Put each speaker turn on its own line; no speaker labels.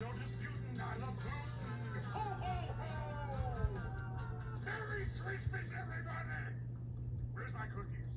No disputing, I love food. Ho, ho, ho! Merry Christmas, everybody! Where's my cookies?